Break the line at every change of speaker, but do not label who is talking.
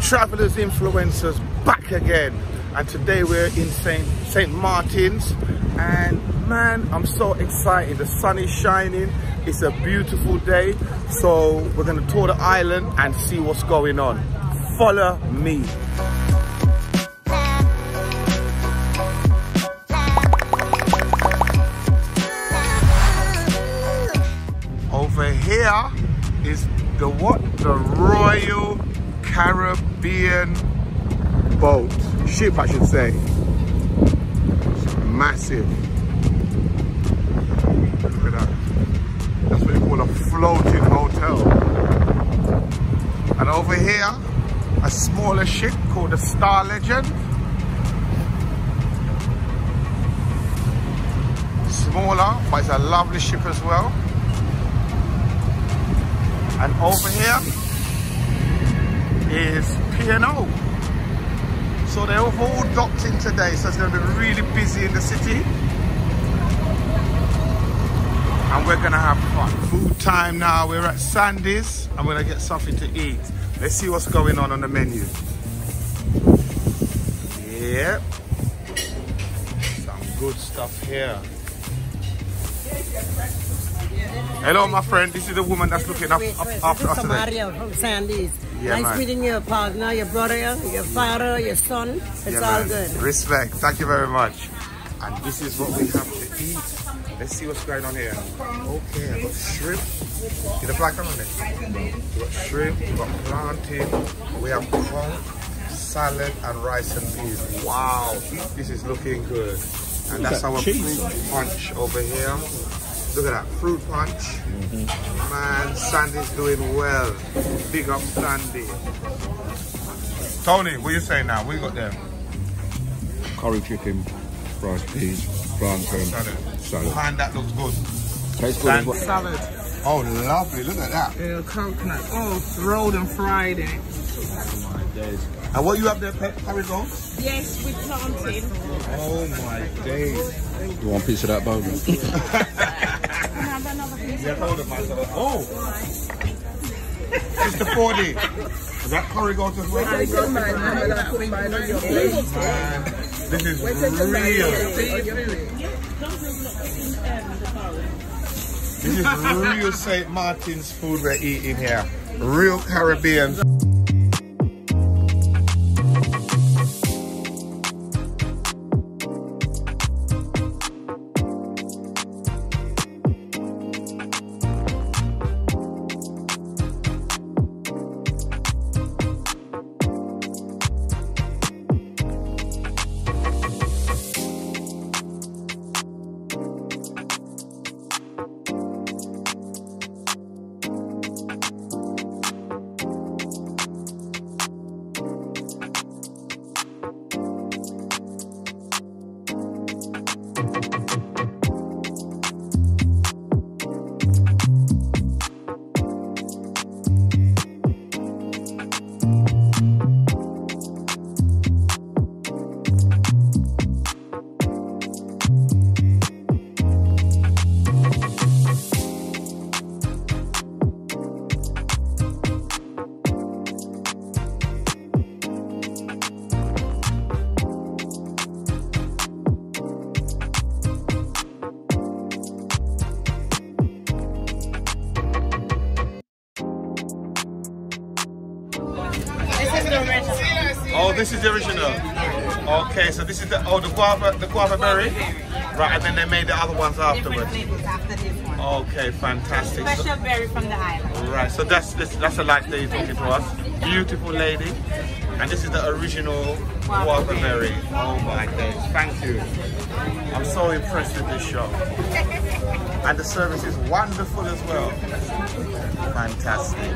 Travelers Influencers back again. And today we're in St. St. Martin's. And man I'm so excited. The sun is shining. It's a beautiful day. So we're gonna tour the island and see what's going on. Follow me. Over here is the what? The Royal Caribbean boat, ship I should say. It's massive. Look at that. That's what you call a floating hotel. And over here, a smaller ship called the Star Legend. Smaller, but it's a lovely ship as well. And over here is P&O. So they're all docked in today, so it's going to be really busy in the city. And we're going to have fun. Food time now. We're at Sandy's. I'm going to get something to eat. Let's see what's going on on the menu. Yep. Some good stuff here. Hello, my friend. This is the woman that's looking up, up after us today.
Mario from Sandy's.
Yeah,
nice
man.
meeting your partner, your brother, your father, your son. It's
Yeah,
all
man.
good.
Respect. Thank you very much. And this is what we have to eat. Let's see what's going on here. Okay, I got shrimp. See the black one on it? We got shrimp, we got plantain, we have corn, salad, and rice and peas. Wow, this is looking good. And that's our fruit punch over here. Look at that, fruit punch. Man, Sandy's doing well. Big up Sandy. Tony, what you saying now? What you got there?
curry chicken, fried peas, plantain,
Salad.
salad.
Man, that looks good.
Tastes good
And
well.
salad. Oh, lovely. Look at that.
Yeah, coconut. Oh, rolled and fried it.
And what you have there, Pep? Curry goes?
Yes, we planted.
Oh, my days.
You want a piece of that bone?
Have another piece.
Yeah, hold it, myself. Oh. Mr. 40. Is that curry goat as well? Man, this is real. This is real St. Martin's food we're eating here. Real Caribbean. Oh, this is the original. Okay, so this is the oh the guava the guava berry, right? And then they made the other ones afterwards.
after one.
Okay, fantastic. So-
Special berry from the island.
Right, so that's this, that's the light lady talking to us. Beautiful lady. And this is the original guava berry. Oh my days, thank you. I'm so impressed with this shop. And the service is wonderful as well. Fantastic.